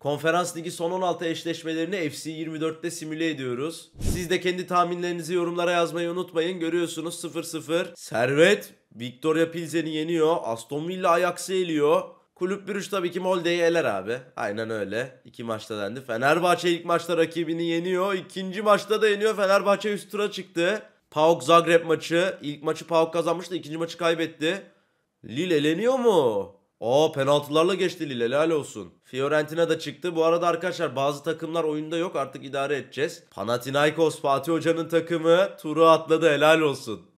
Konferans Ligi son 16 eşleşmelerini FC24'te simüle ediyoruz. Siz de kendi tahminlerinizi yorumlara yazmayı unutmayın. Görüyorsunuz 0-0. Servet Victoria Pilsen'i yeniyor. Aston Villa Ajax'ı eliyor. Kulüp Brüj tabii ki Molde'yi eler abi. Aynen öyle. İki maçta dendi. Fenerbahçe ilk maçta rakibini yeniyor. İkinci maçta da yeniyor. Fenerbahçe üst tura çıktı. PAOK Zagreb maçı. İlk maçı PAOK kazanmıştı. ikinci maçı kaybetti. Lille eleniyor mu? Aa penaltılarla geçti Lille helal olsun. Fiorentina da çıktı. Bu arada arkadaşlar bazı takımlar oyunda yok artık idare edeceğiz. Panathinaikos Fatih Hoca'nın takımı turu atladı helal olsun.